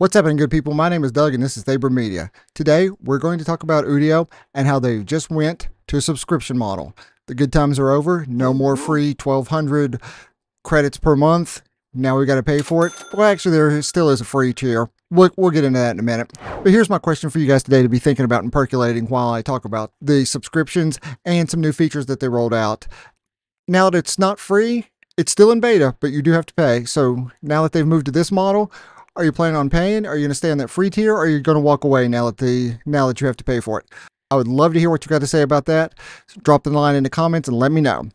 What's happening, good people? My name is Doug, and this is Thaebrym Media. Today, we're going to talk about Udio and how they just went to a subscription model. The good times are over. No more free 1,200 credits per month. Now we got to pay for it. Well, actually, there still is a free tier. We'll, we'll get into that in a minute. But here's my question for you guys today to be thinking about and percolating while I talk about the subscriptions and some new features that they rolled out. Now that it's not free, it's still in beta, but you do have to pay. So now that they've moved to this model, are you planning on paying? Are you going to stay on that free tier? Or are you going to walk away now that the now that you have to pay for it? I would love to hear what you got to say about that. So drop the line in the comments and let me know.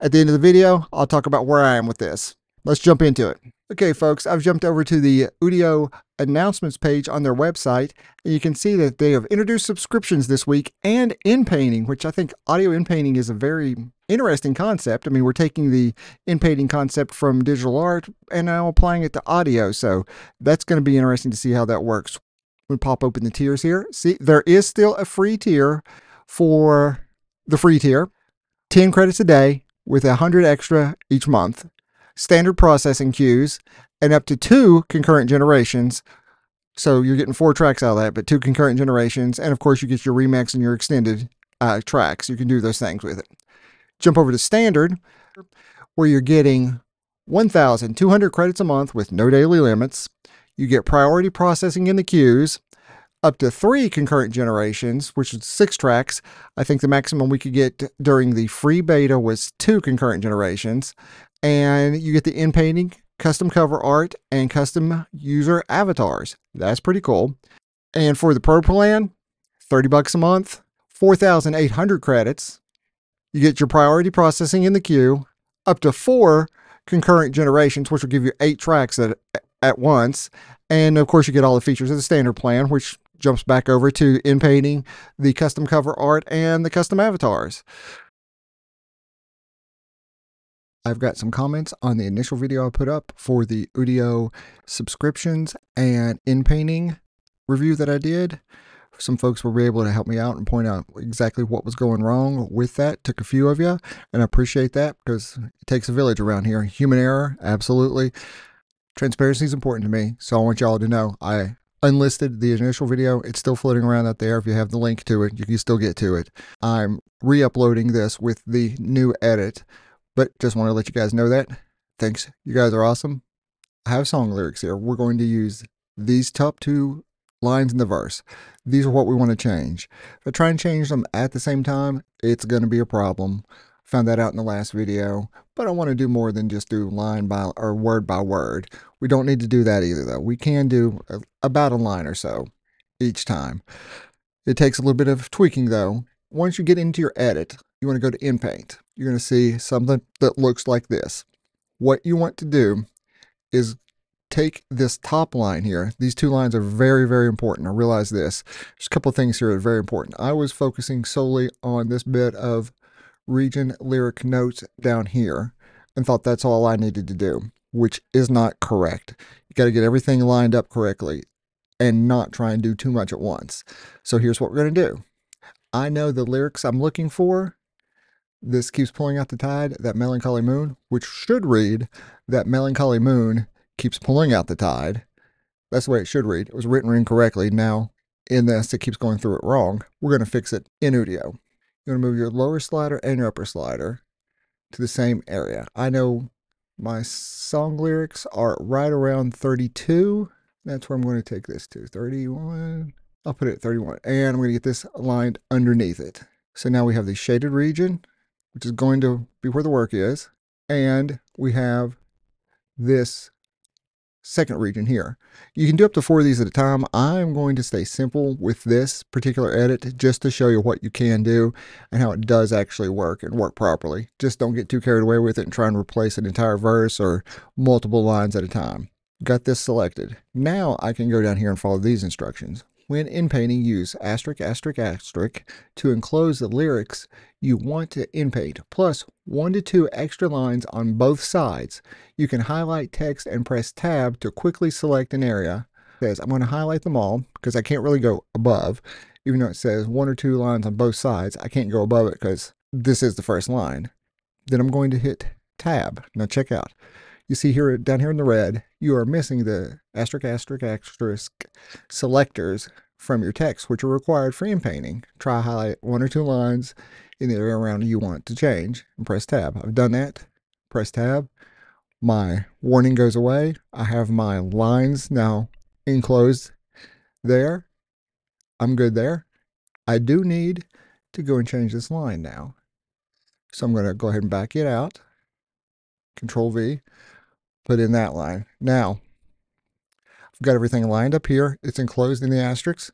At the end of the video, I'll talk about where I am with this. Let's jump into it. Okay, folks, I've jumped over to the Udio announcements page on their website, and you can see that they have introduced subscriptions this week and inpainting, which I think audio inpainting is a very interesting concept. I mean, we're taking the inpainting concept from digital art and now applying it to audio, so that's going to be interesting to see how that works. We pop open the tiers here. See, there is still a free tier for the free tier, 10 credits a day with 100 extra each month standard processing queues, and up to two concurrent generations. So you're getting four tracks out of that, but two concurrent generations. And of course, you get your remix and your extended uh, tracks. You can do those things with it. Jump over to standard, where you're getting 1,200 credits a month with no daily limits. You get priority processing in the queues, up to three concurrent generations, which is six tracks. I think the maximum we could get during the free beta was two concurrent generations and you get the inpainting, custom cover art, and custom user avatars. That's pretty cool. And for the pro plan, 30 bucks a month, 4,800 credits. You get your priority processing in the queue, up to four concurrent generations, which will give you eight tracks at, at once. And of course, you get all the features of the standard plan, which jumps back over to inpainting, the custom cover art, and the custom avatars. I've got some comments on the initial video I put up for the Udio subscriptions and inpainting review that I did. Some folks were able to help me out and point out exactly what was going wrong with that. Took a few of you, and I appreciate that because it takes a village around here. Human error, absolutely. Transparency is important to me, so I want y'all to know I unlisted the initial video. It's still floating around out there. If you have the link to it, you can still get to it. I'm re uploading this with the new edit but just want to let you guys know that. Thanks. You guys are awesome. I have song lyrics here. We're going to use these top two lines in the verse. These are what we want to change. If I try and change them at the same time, it's going to be a problem. Found that out in the last video, but I want to do more than just do line by or word by word. We don't need to do that either though. We can do a, about a line or so each time. It takes a little bit of tweaking though. Once you get into your edit, you want to go to InPaint you're going to see something that looks like this. What you want to do is take this top line here. These two lines are very, very important. I realize this. There's a couple things here that are very important. I was focusing solely on this bit of region lyric notes down here and thought that's all I needed to do, which is not correct. You got to get everything lined up correctly and not try and do too much at once. So here's what we're going to do. I know the lyrics I'm looking for this keeps pulling out the tide, that melancholy moon, which should read that melancholy moon keeps pulling out the tide. That's the way it should read. It was written incorrectly. Now, in this, it keeps going through it wrong. We're going to fix it in Udio. You're going to move your lower slider and your upper slider to the same area. I know my song lyrics are right around 32. That's where I'm going to take this to 31. I'll put it at 31. And I'm going to get this aligned underneath it. So now we have the shaded region which is going to be where the work is. And we have this second region here. You can do up to four of these at a time. I'm going to stay simple with this particular edit just to show you what you can do and how it does actually work and work properly. Just don't get too carried away with it and try and replace an entire verse or multiple lines at a time. Got this selected. Now I can go down here and follow these instructions. When inpainting, use asterisk, asterisk, asterisk to enclose the lyrics you want to inpaint, plus one to two extra lines on both sides. You can highlight text and press tab to quickly select an area. It says I'm going to highlight them all because I can't really go above, even though it says one or two lines on both sides. I can't go above it because this is the first line. Then I'm going to hit tab. Now check out. You see here down here in the red, you are missing the asterisk, asterisk, asterisk selectors from your text, which are required for inpainting. Try highlight one or two lines in the area around you want to change and press tab. I've done that. Press tab. My warning goes away. I have my lines now enclosed there. I'm good there. I do need to go and change this line now. So I'm going to go ahead and back it out. Control V, put in that line. Now, I've got everything lined up here. It's enclosed in the asterisks.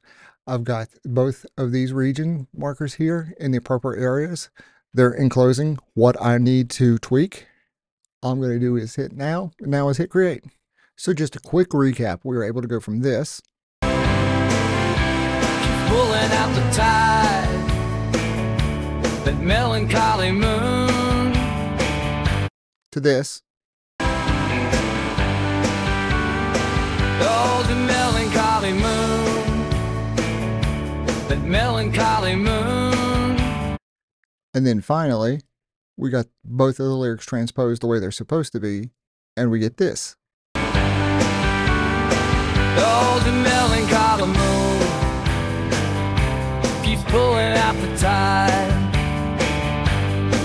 I've got both of these region markers here in the appropriate areas. They're enclosing what I need to tweak. All I'm going to do is hit now. And now is hit create. So just a quick recap. We were able to go from this. pulling out the tide. That melancholy moon. to this. That melancholy moon. And then finally, we got both of the lyrics transposed the way they're supposed to be. And we get this. Oh, the melancholy moon. Keeps pulling out the tide.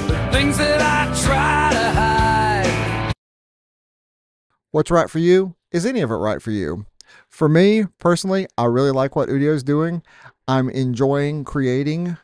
The things that I try to hide. What's right for you? Is any of it right for you? For me, personally, I really like what Udio's doing. I'm enjoying creating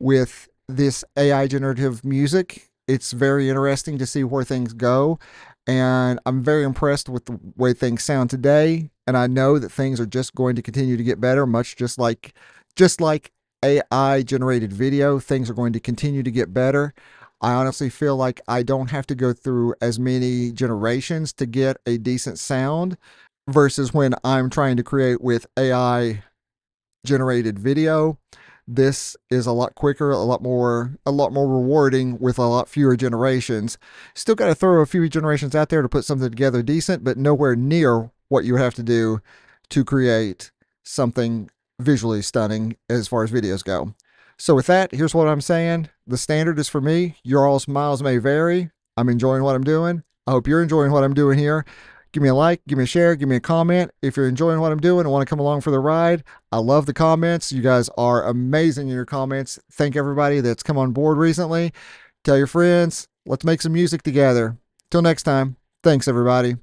with this AI generative music. It's very interesting to see where things go. And I'm very impressed with the way things sound today. And I know that things are just going to continue to get better, much just like just like AI generated video, things are going to continue to get better. I honestly feel like I don't have to go through as many generations to get a decent sound versus when I'm trying to create with AI generated video. This is a lot quicker, a lot more a lot more rewarding with a lot fewer generations. Still got to throw a few generations out there to put something together decent, but nowhere near what you have to do to create something visually stunning as far as videos go. So with that, here's what I'm saying. The standard is for me. Your all's miles may vary. I'm enjoying what I'm doing. I hope you're enjoying what I'm doing here. Give me a like, give me a share, give me a comment. If you're enjoying what I'm doing and want to come along for the ride, I love the comments. You guys are amazing in your comments. Thank everybody that's come on board recently. Tell your friends. Let's make some music together. Till next time. Thanks, everybody.